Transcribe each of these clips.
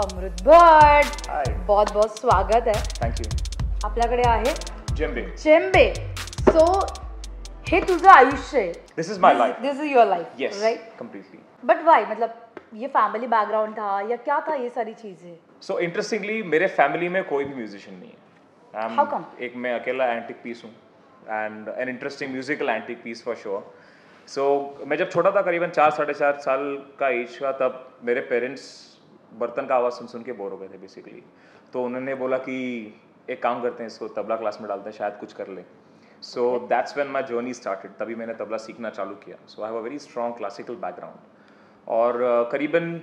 अमृत भट बहुत बहुत स्वागत आहे थँक यू आपल्याकडे आहे जेम्बे. चेंबे सो हे तुझं आयुष्य आहे. This is my life. This is your life yes right completely but why मतलब ये फैमिली बैकग्राउंड था या क्या था ये सारी चीज़ें? सो इंटरेस्टिंगली मेरे फैमिली में कोई भी म्यूजिशियन नहीं है। I'm- How come? एक मैं अकेला एंटिक पीस हूँ। And an interesting musical antique piece for sure so मैं जब छोटा था करीबन चार साढ़े चार साल का एज का तब मेरे पेरेंट्स बर्तन का आवाज़ सुन सुन के बोर हो गए थे बेसिकली तो उन्होंने बोला कि एक काम करते हैं इसको तबला क्लास में डालते हैं शायद कुछ कर ले. So that's when my journey started तभी मैंने तबला सीखना चालू किया. So I have a very strong classical background और uh, करीबन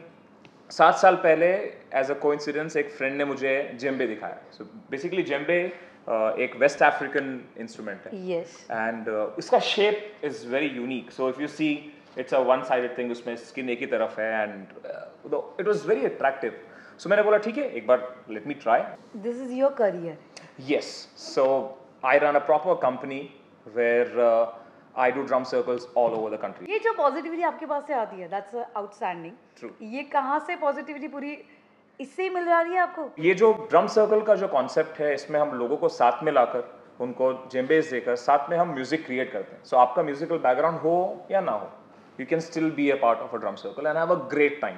सात साल पहले एज अ कोइंसिडेंस एक फ्रेंड ने मुझे जेम्बे दिखाया. सो बेसिकली जेम्बे एक वेस्ट अफ्रीकन इंस्ट्रूमेंट है. एंड इसका shape is very unique so if you see it's a one sided thing उसमें स्किन एक ही तरफ़ है and it was very attractive so मैंने बोला ठीक है एक बार let me try this is your career. So I run a proper company where uh, I do drum circles all over the country. ये जो पॉजिटिविटी आपके पास से आती है दैट्स आउटस्टैंडिंग True. ये कहाँ से पॉजिटिविटी पूरी इससे ही मिल रही है आपको ये जो ड्रम सर्कल का जो कॉन्सेप्ट है इसमें हम लोगों को साथ में लाकर उनको जेम्बेस देकर साथ में हम म्यूज़िक क्रिएट करते हैं सो so, आपका म्यूजिकल बैकग्राउंड हो या ना हो you can still be a part of a drum circle and have a great time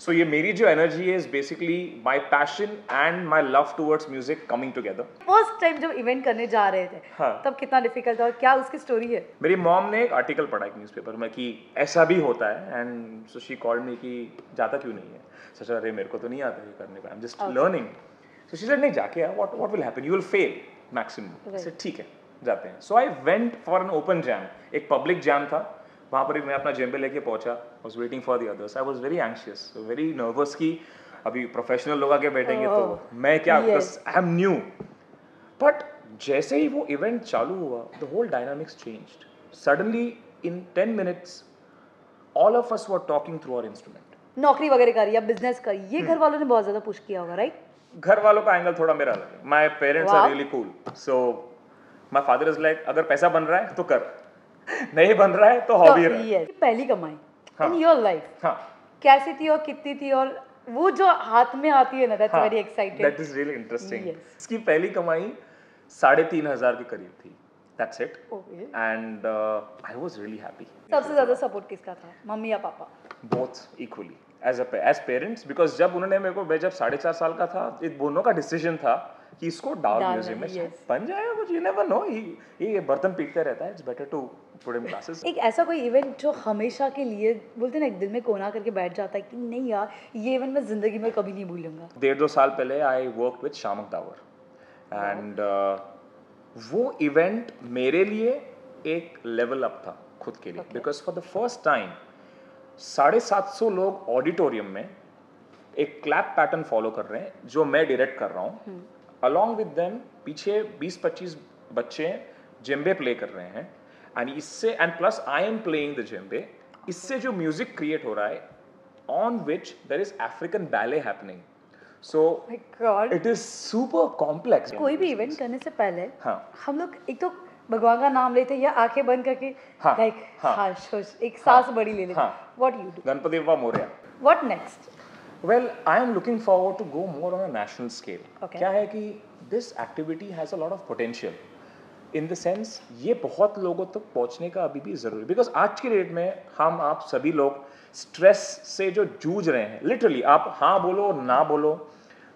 so ये मेरी जो एनर्जी है is basically my passion and my love towards music coming together first time जब event करने जा रहे थे हाँ। तब कितना डिफ़िकल्ट था और क्या उसकी स्टोरी है? मेरी मॉम ने एक आर्टिकल पढ़ा एक न्यूज़पेपर में कि ऐसा भी होता है and so she called me कि जाता क्यों नहीं है? सच अरे मेरे को तो नहीं आता ये करने का I am just learning so she said नहीं जाके what what will happen you will fail maximum. से ठीक है जाते हैं. So I went for an open jam एक पब्लिक जैम था वहाँ पर मैं अपना जेम्बे लेके पहुँचा। Was waiting for the others I was very anxious very nervous कि अभी प्रोफेशनल लोग आके बैठेंगे Oh, तो मैं क्या आई एम न्यू बट जैसे ही वो इवेंट चालू हुआ the whole dynamics changed suddenly in ten minutes all of us were talking through our instrument नौकरी वगैरह करी या बिज़नेस करी ये हम्म। घर वालों ने बहुत ज़्यादा पुश किया होगा राइट घर वालों का एंगल थोड़ा मेरा अलग है my parents are really cool so my father is like अगर पैसा बन रहा है तो कर. नहीं बन रहा है तो हॉबी है. पहली कमाई। इन योर लाइफ कैसी थी और कितनी थी और वो जो हाथ में आती है ना that's very excited that is really interesting इसकी पहली कमाई साढ़े तीन हज़ार के करीब थी। That's it okay and I was really happy सबसे ज़्यादा सपोर्ट किसका था? मम्मी या पापा? Both equally as as parents because जब उन्होंने मेरे को मैं जब साढ़े चार साल का था ये दोनों का डिसीज़न था कि इसको डाल म्यूज़िक में yes. बन जाएगा कुछ यू नेवर नो ये बर्तन पीटते रहता है it's better to put in classes एक ऐसा कोई इवेंट जो हमेशा के लिए बोलते हैं ना एक दिल में कोना करके बैठ जाता है कि नहीं यार ये इवेंट मैं ज़िंदगी में कभी नहीं भूलूँगा। डेढ़ दो साल पहले I work with Shiamak Davar and वो इवेंट मेरे लिए एक लेवल अप था खुद के लिए. Because for the first time साढ़े सात सौ लोग ऑडिटोरियम में एक क्लैप पैटर्न फॉलो कर रहे हैं जो मैं डायरेक्ट कर रहा हूँ। अलॉन्ग विद देम पीछे 20-25 बच्चे जेम्बे प्ले कर रहे हैं। एंड इससे and plus I am playing the djembe इससे जो म्यूज़िक क्रिएट हो रहा है on which there is African ballet happening so it is super complex कोई भी इवेंट करने से पहले हाँ। हम लोग एक तो भगवान का नाम लेते हैं या आँखें बंद करके हाँ, लाइक हाँ, हाँ शुश एक सांस बड़ी ले लेते हाँ। What you do Ganpati Bappa Morya what next I am looking forward to go more on a national scale. Okay. क्या है कि this activity has a lot of potential. In the sense, ये बहुत लोगों तक तो पहुँचने का अभी भी ज़रूरी बिकॉज़ आज की डेट में हम आप सभी लोग स्ट्रेस से जो जूझ रहे हैं लिटरली आप हाँ बोलो ना बोलो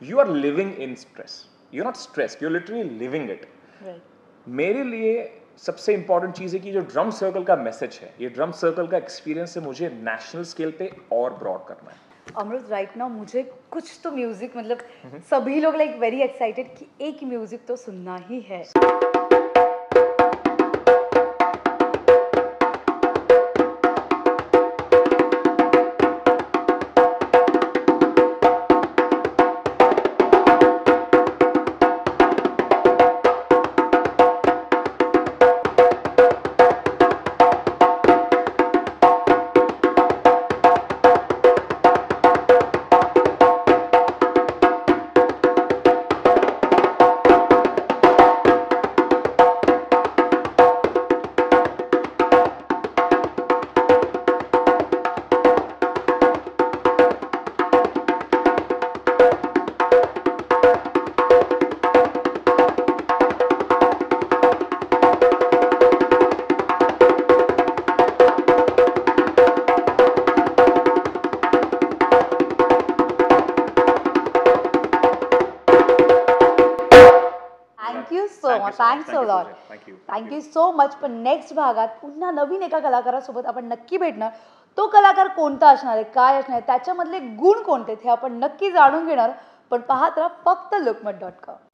you are living in stress you not stress you are literally living it मेरे लिए सबसे इंपॉर्टेंट चीज़ है कि जो ड्रम सर्कल का मैसेज है ये ड्रम सर्कल का एक्सपीरियंस है मुझे नेशनल स्केल पे और ब्रॉड करना है अमृत राइट ना मुझे कुछ तो म्यूज़िक मतलब हम्म। सभी लोग लाइक वेरी एक्साइटेड कि एक म्यूज़िक तो सुनना ही है much thanks a lot thank you thank you so much पण नेक्स्ट भागात पुन्हा नवीन एका कलाकारासोबत आपण नक्की भेटणार. तो कलाकार कोणता असणार आहे? काय असणार आहे? त्याच्यामधले गुण कोणते हे आपण नक्की जाणून घेणार. पण पाहत राहा फक्त लोकमत डॉट कॉम